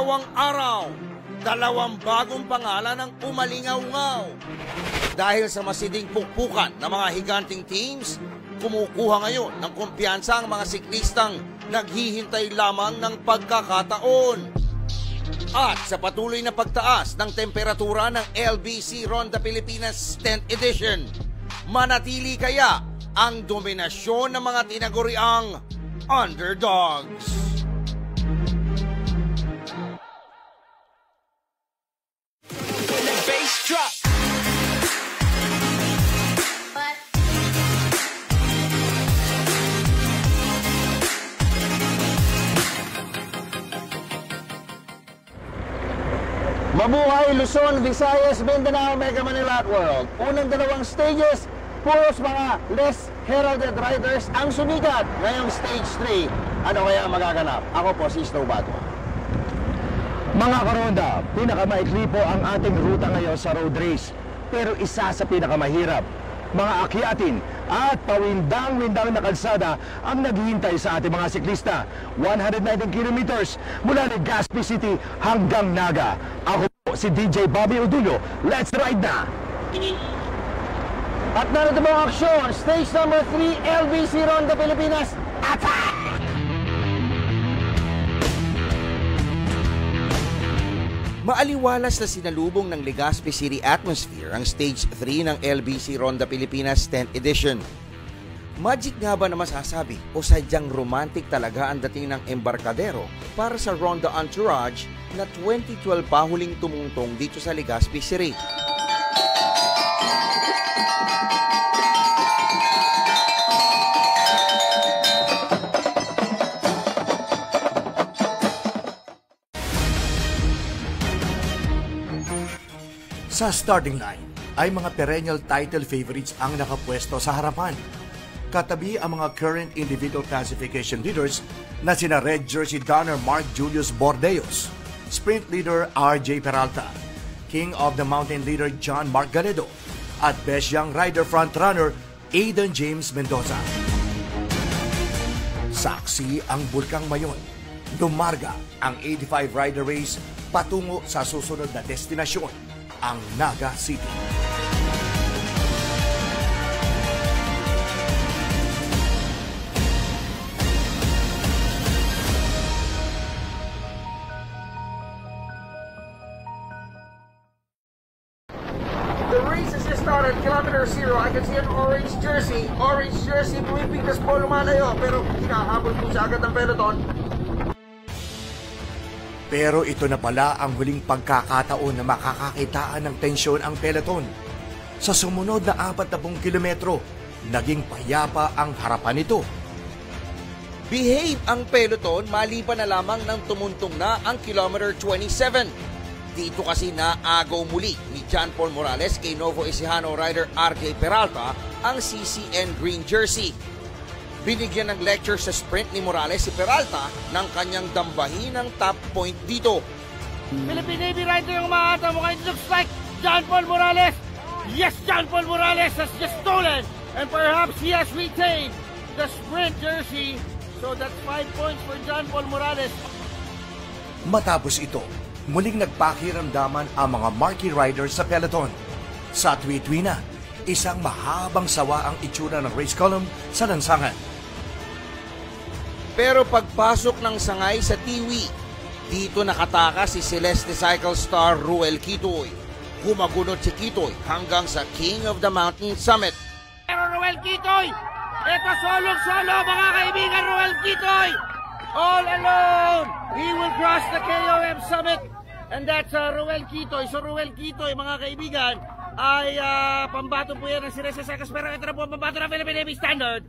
dalawang araw, dalawang bagong pangalan ang umalingaw-ngaw. Dahil sa masiding pukpukan ng mga higanting teams, kumukuha ngayon ng kumpiyansa ang mga siklistang naghihintay lamang ng pagkakataon. At sa patuloy na pagtaas ng temperatura ng LBC Ronda Pilipinas 10th Edition, manatili kaya ang dominasyon ng mga tinaguriang underdogs. Mabuhay Luzon, Visayas, Mindanao, Mega Manila World. Unang dalawang stages, puros mga less heralded riders ang sumikat ngayong stage 3. Ano kaya ang magaganap? Ako po si Snow Bato. Mga karonda, pinakamaikli po ang ating ruta ngayon sa road race. Pero isa sa pinakamahirap, mga akyatin at pawindang-windang na kalsada ang naghihintay sa ating mga siklista. 119 kilometers mula Legazpi City hanggang Naga. Ako po si DJ Bobby Udulio. Let's ride na! At narito ang aksyon, stage number 3, LBC Ronda Pilipinas, Attack! Maaliwalas na sinalubong ng Legazpi City atmosphere ang Stage 3 ng LBC Ronda Pilipinas 10th Edition. Magic nga ba na masasabi o sadyang romantic talaga ang dating ng embarkadero para sa Ronda Entourage na 2012 pa huling tumungtong dito sa Legazpi City? Sa starting line ay mga perennial title favorites ang nakapwesto sa harapan. Katabi ang mga current individual classification leaders na sina Red Jersey Donner Mark Julius Bordeos, Sprint leader RJ Peralta, King of the Mountain leader John Mark Galedo, at Best Young Rider frontrunner Aiden James Mendoza. Saksi ang Bulkang Mayon. Lumarga ang 85 rider race patungo sa susunod na destinasyon, ang Naga City. The race has just started, kilometer zero. I can see an orange jersey. Orange jersey, pumipiglas po lumalayo. Pero hinahabol po siya agad ng peloton. Pero ito na pala ang huling pagkakataon na makakakitaan ng tensyon ang peloton. Sa sumunod na 40 kilometro, naging payapa ang harapan nito. Behave ang peloton maliban na lamang ng tumuntong na ang kilometer 27. Dito kasi naagaw muli ni John Paul Morales kay Novo Ecijano rider RJ Peralta ang CCN Green Jersey. Binigyan ng lecture sa sprint ni Morales si Peralta ng kanyang dambahin ng top point dito. Philippine Navy rider yung umaata mo It looks like John Paul Morales. Yes, John Paul Morales has just stolen. And perhaps he has retained the sprint jersey. So that's five points for John Paul Morales. Matapos ito, muling nagpakiramdaman ang mga marquee riders sa peloton. Sa tuwi na, isang mahabang sawa ang itsura ng race column sa lansangan. Pero pagpasok ng sangay sa Tiwi, dito nakataka si Celeste Cycle Star Ruel Kitoy. Humagunod si Kitoy hanggang sa King of the Mountain Summit. Pero Ruel Kitoy, ito solong-solo mga kaibigan Ruel Kitoy. All alone, he will cross the KOM summit. And that's uh, Ruel Kitoy. So Ruel Kitoy, mga kaibigan, ay uh, pambato po yan ng Sirese Secas. Pero ito na po ang pambato ng Philippine Standard.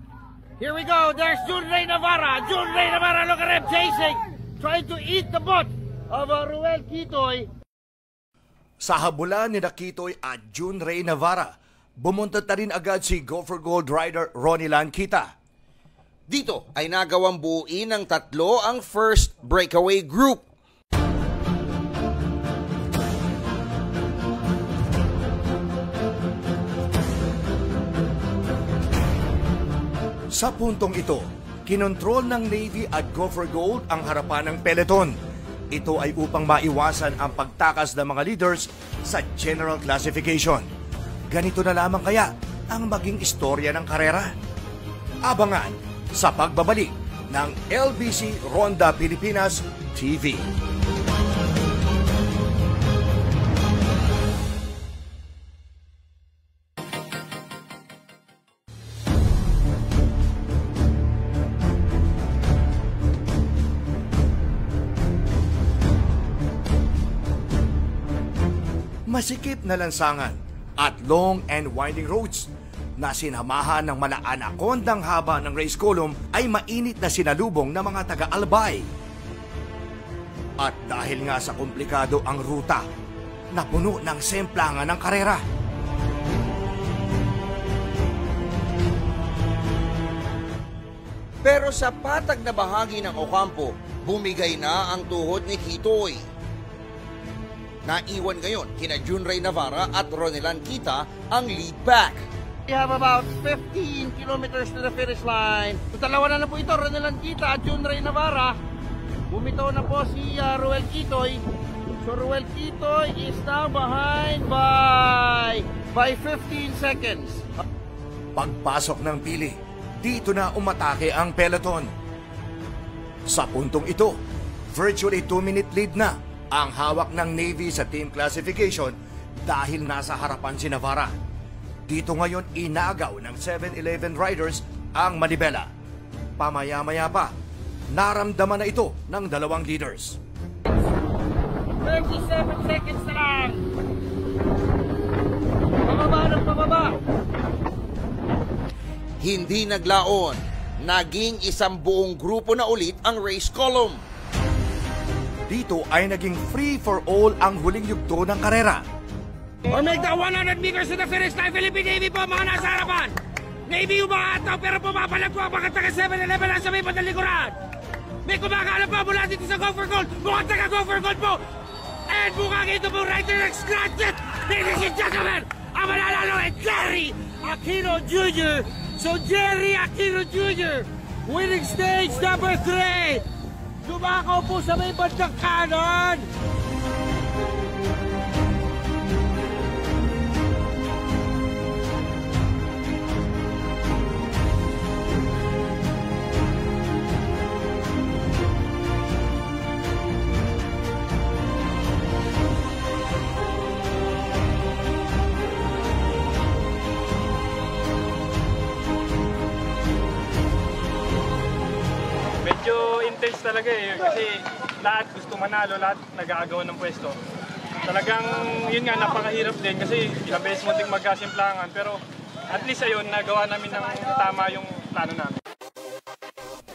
Here we go. There's June Ray Navarra. June Ray Navarra, look at him chasing. Trying to eat the butt of uh, Ruel Kitoy. Sa habulan ni Nakitoy at June Ray Navarra, bumuntot na rin agad si Gopher Gold rider Ronnie Lankita. Dito ay nagawang buuin ng tatlo ang first breakaway group. Sa puntong ito, kinontrol ng Navy at Gopher Gold ang harapan ng peloton. Ito ay upang maiwasan ang pagtakas ng mga leaders sa general classification. Ganito na lamang kaya ang maging istorya ng karera. Abangan sa pagbabalik ng LBC Ronda Pilipinas TV. Masikip na lansangan at long and winding roads na sinamahan ng malaanakondang haba ng race column ay mainit na sinalubong ng mga taga-albay. At dahil nga sa komplikado ang ruta, napuno ng semplangan ng karera. Pero sa patag na bahagi ng Ocampo, bumigay na ang tuhod ni Kitoy. Naiwan ngayon kina Junray Navarra at Ronelan Kita ang lead back. We have about 15 kilometers to the finish line. So, dalawa na na po ito, Renelan Kita at Junray Navarra. Bumitaw na po si uh, Ruel Kitoy. So Ruel Kitoy is now behind by by 15 seconds. Pagpasok ng pili, dito na umatake ang peloton. Sa puntong ito, virtually 2-minute lead na ang hawak ng Navy sa team classification dahil nasa harapan si Navarra. Dito ngayon inagaw ng 7-Eleven riders ang Manibela. Pamaya-maya pa, naramdaman na ito ng dalawang leaders. 37 seconds na lang. Pababa ng pababa. Hindi naglaon. Naging isang buong grupo na ulit ang race column. Dito ay naging free for all ang huling yugto ng karera. Or make the 100 meters to the finish line. Philippine Navy po mga nasa harapan. Navy umaataw pero pumapalag po ang mga taga 7-Eleven nasa may padalikuran. May kumakalat po mula dito sa Go for Gold. Mga taga Go for Gold po. And mukhang ito po rider ng scratch it. Ladies and gentlemen, ang mananalo ay Jerry Aquino Jr. So Jerry Aquino Jr. winning stage number 3. Dumakaw po sa may bandang kanan. Intense talaga eh. Kasi lahat gusto manalo, lahat nag-aagawan ng pwesto. Talagang yun nga, napakahirap din kasi ilang beses ding magkasimplangan. Pero at least ayun, nagawa namin ng tama yung plano namin.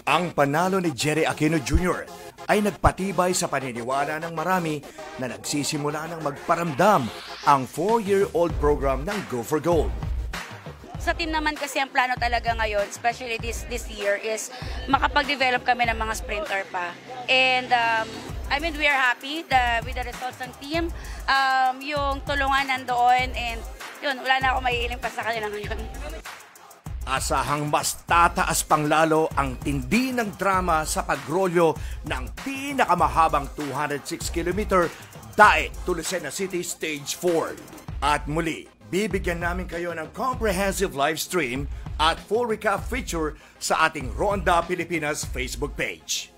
Ang panalo ni Jerry Aquino Jr. ay nagpatibay sa paniniwala ng marami na nagsisimula ng magparamdam ang 4-year-old program ng Go for Gold. Sa team naman kasi ang plano talaga ngayon, especially this this year, is makapag-develop kami ng mga sprinter pa. And um, I mean, we are happy the, with the results ng team. Um, yung tulungan nandoon and yun, wala na ako maiiling pa sa kanila ngayon. Asahang mas tataas pang lalo ang tindi ng drama sa pagrolyo ng pinakamahabang 206 km Daet to City Stage 4. At muli, bibigyan namin kayo ng comprehensive live stream at full recap feature sa ating Ronda Pilipinas Facebook page.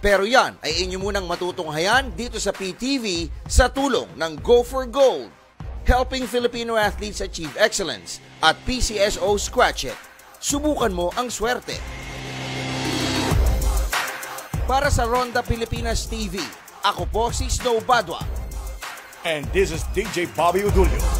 Pero yan ay inyo munang matutunghayan dito sa PTV sa tulong ng Go for Gold, helping Filipino athletes achieve excellence at PCSO Scratch It. Subukan mo ang swerte. Para sa Ronda Pilipinas TV, ako po si Snow Badwa. And this is DJ Bobby Udulio.